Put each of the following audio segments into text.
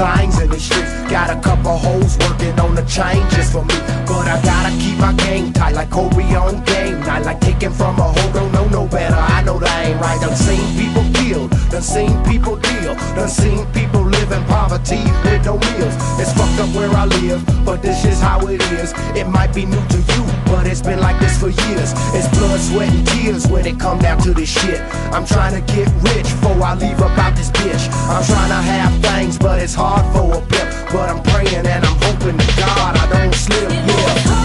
things in the streets. Got a couple hoes working on the changes for me. But I gotta keep my game tight like Kobe on game night. Like taking from a hoe, don't know no better. I know that ain't right. Done seen people killed, done seen people deal, done seen people live in poverty with no meals. It's fucked up where I live, but this is how it is. It might be new to you, but it's been like this for years. It's blood, sweat, and tears when it come down to this shit. I'm trying to get rich before I leave about this bitch. I'm trying to have things, but it's hard for a pimp. But I'm praying and I'm hoping to God I don't slip. Yeah.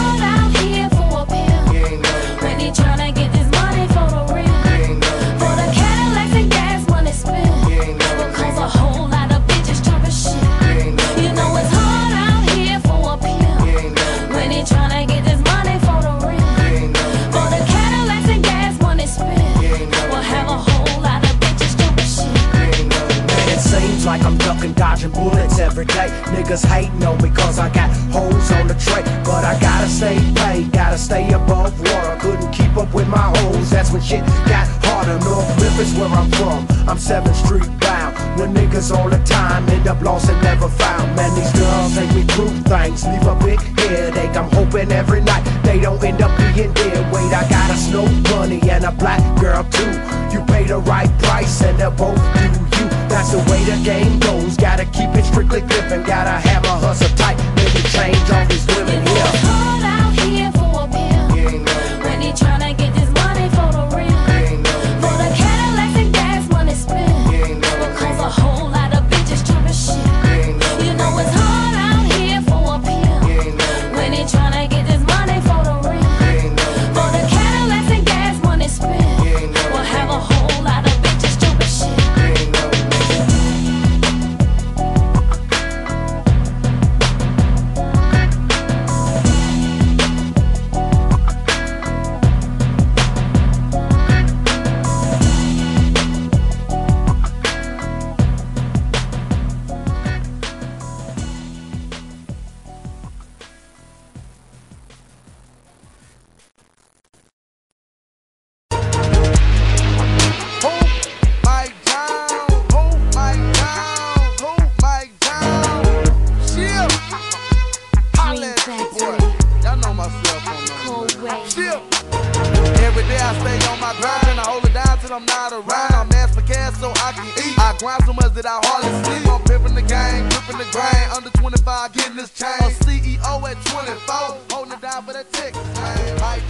Like I'm ducking, dodging bullets every day. Niggas hating on me cause I got holes on the tray. But I gotta stay paid, gotta stay above water. Couldn't keep up with my hoes, that's when shit got harder. North Memphis, where I'm from, I'm 7th Street bound. When niggas all the time end up lost and never found. Man, these girls take me through things, leave a big headache. I'm hoping every night they don't end up being dead. Wait, I got a snow bunny and a black girl too. You pay the right price and they'll both do you. That's the way the game goes. Gotta keep it strictly living. Gotta have Every day I stay on my grind and I hold it down till I'm not around. I'm asked for cash so I can eat. I grind so much that I hardly sleep. I'm pimping the game, gripping the grain. Under 25, getting this chain. A CEO at 24, holding it down for that tick. Man, right